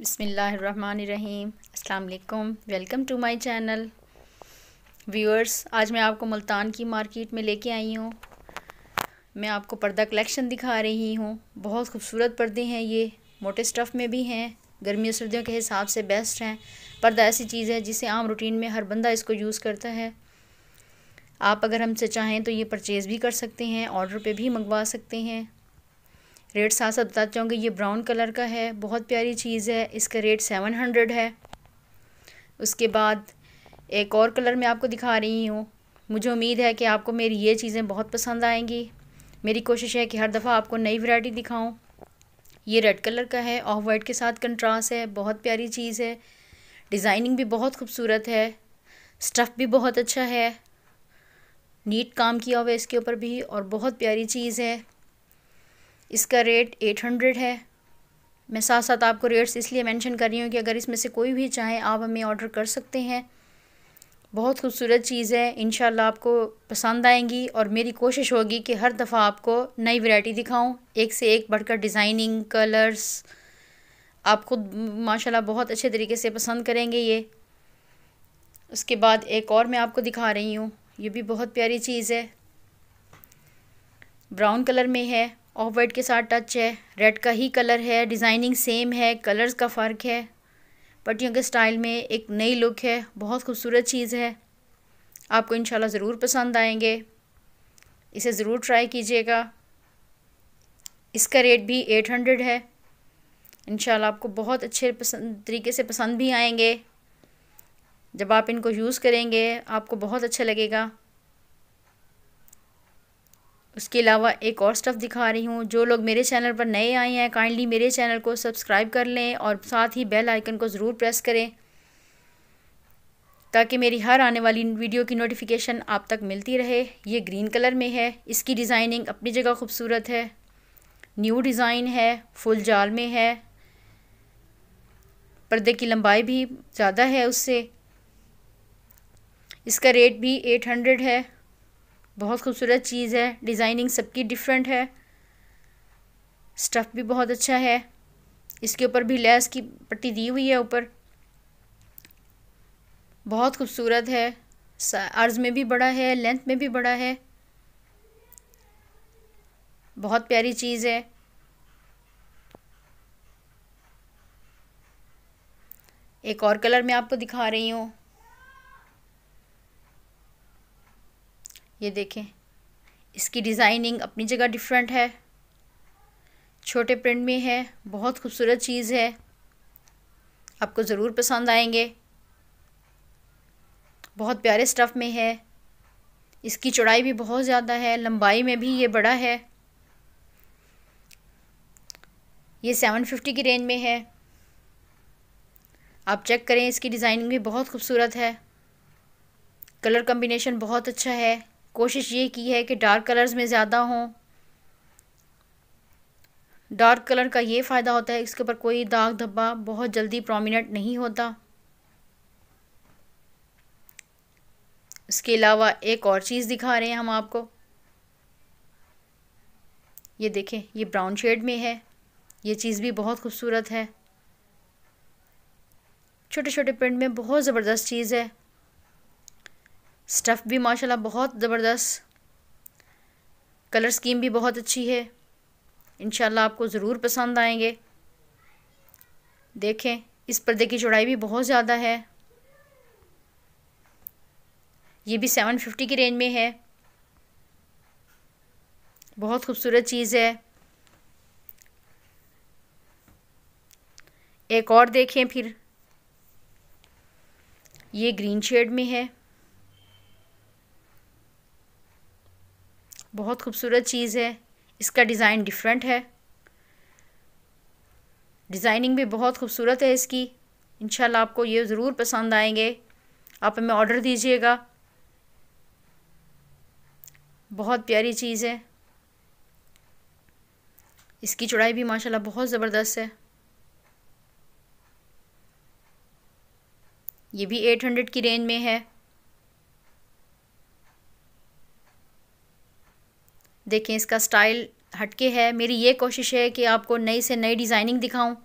बिसमीम् Allam welcome to my channel. Viewers, आज मैं आपको मुल्तान की मार्केट में लेके आई हूँ। मैं आपको पर्दा कलेक्शन दिखा रही हूँ। बहुत खूबसूरत पर्दे हैं ये। मोटे स्टफ़ में भी हैं। गर्मियों, सर्दियों के हिसाब से बेस्ट हैं। पर्दा ऐसी चीज़ है जिसे आम रूटीन में हर बंदा इसको यूज़ करता है। आप अगर हमसे चाहें तो ये परचेज़ भी कर सकते हैं, ऑर्डर पर भी मंगवा सकते हैं। रेट साथ साथ बताते चाहूँगी ये ब्राउन कलर का है, बहुत प्यारी चीज़ है, इसका रेट सेवन हंड्रेड है। उसके बाद एक और कलर मैं आपको दिखा रही हूँ। मुझे उम्मीद है कि आपको मेरी ये चीज़ें बहुत पसंद आएँगी। मेरी कोशिश है कि हर दफ़ा आपको नई वैरायटी दिखाऊँ। ये रेड कलर का है, ऑफ़ वाइट के साथ कंट्रास्ट है, बहुत प्यारी चीज़ है। डिज़ाइनिंग भी बहुत खूबसूरत है, स्टफ़ भी बहुत अच्छा है। नीट काम किया हुआ है इसके ऊपर भी और बहुत प्यारी चीज़ है। इसका रेट एट हंड्रेड है। मैं साथ साथ आपको रेट्स इसलिए मेंशन कर रही हूँ कि अगर इसमें से कोई भी चाहे, आप हमें ऑर्डर कर सकते हैं। बहुत खूबसूरत चीज़ है। इन आपको पसंद आएँगी और मेरी कोशिश होगी कि हर दफ़ा आपको नई वैरायटी दिखाऊँ। एक से एक बढ़कर डिज़ाइनिंग कलर्स आप खुद माशाल्लाह बहुत अच्छे तरीके से पसंद करेंगे ये। उसके बाद एक और मैं आपको दिखा रही हूँ। ये भी बहुत प्यारी चीज़ है। ब्राउन कलर में है। ऑफ़ वाइट के साथ टच है रेड का ही कलर है डिज़ाइनिंग सेम है कलर्स का फ़र्क है पट्टियों के स्टाइल में एक नई लुक है, बहुत खूबसूरत चीज़ है। आपको इंशाल्लाह ज़रूर पसंद आएँगे। इसे ज़रूर ट्राई कीजिएगा। इसका रेट भी एट हंड्रेड है। इंशाल्लाह आपको बहुत अच्छे पसंद, तरीके से पसंद भी आएँगे। जब आप इनको यूज़ करेंगे, आपको बहुत अच्छा लगेगा। उसके अलावा एक और स्टफ़ दिखा रही हूँ। जो लोग मेरे चैनल पर नए आए हैं काइंडली मेरे चैनल को सब्सक्राइब कर लें और साथ ही बेल आइकन को ज़रूर प्रेस करें, ताकि मेरी हर आने वाली वीडियो की नोटिफिकेशन आप तक मिलती रहे। ये ग्रीन कलर में है। इसकी डिज़ाइनिंग अपनी जगह खूबसूरत है। न्यू डिज़ाइन है। फुल जाल में है। पर्दे की लंबाई भी ज़्यादा है उससे। इसका रेट भी एट हंड्रेड है। बहुत खूबसूरत चीज़ है, डिज़ाइनिंग सबकी डिफरेंट है। स्टफ़ भी बहुत अच्छा है। इसके ऊपर भी लेस की पट्टी दी हुई है ऊपर। बहुत खूबसूरत है। अर्ज़ में भी बड़ा है लेंथ में भी बड़ा है। बहुत प्यारी चीज़ है। एक और कलर मैं आपको दिखा रही हूँ। ये देखें। इसकी डिज़ाइनिंग अपनी जगह डिफरेंट है। छोटे प्रिंट में है, बहुत खूबसूरत चीज़ है। आपको ज़रूर पसंद आएँगे। बहुत प्यारे स्टफ़ में है। इसकी चौड़ाई भी बहुत ज़्यादा है, लंबाई में भी ये बड़ा है। ये सेवन फिफ्टी की रेंज में है। आप चेक करें, इसकी डिज़ाइनिंग भी बहुत खूबसूरत है। कलर कम्बिनेशन बहुत अच्छा है। कोशिश ये की है कि डार्क कलर्स में ज़्यादा हों। डार्क कलर का ये फ़ायदा होता है, इसके ऊपर कोई दाग धब्बा बहुत जल्दी प्रोमिनेंट नहीं होता। इसके अलावा एक और चीज़ दिखा रहे हैं हम आपको। ये देखें, ये ब्राउन शेड में है। ये चीज़ भी बहुत खूबसूरत है। छोटे छोटे प्रिंट में बहुत ज़बरदस्त चीज़ है। स्टफ़ भी, माशाल्लाह, बहुत ज़बरदस्त। कलर स्कीम भी बहुत अच्छी है। इन आपको ज़रूर पसंद आएँगे। देखें, इस पर्दे की चौड़ाई भी बहुत ज़्यादा है। ये भी सेवन फिफ्टी की रेंज में है। बहुत खूबसूरत चीज़ है। एक और देखें फिर। ये ग्रीन शेड में है। बहुत खूबसूरत चीज़ है। इसका डिज़ाइन डिफरेंट है। डिज़ाइनिंग भी बहुत खूबसूरत है इसकी। इन आपको ये ज़रूर पसंद आएँगे। आप हमें ऑर्डर दीजिएगा। बहुत प्यारी चीज़ है। इसकी चौड़ाई भी माशाल्लाह बहुत ज़बरदस्त है। ये भी एट हंड्रेड की रेंज में है। देखें इसका स्टाइल हटके है। मेरी ये कोशिश है कि आपको नई से नई डिज़ाइनिंग दिखाऊँ।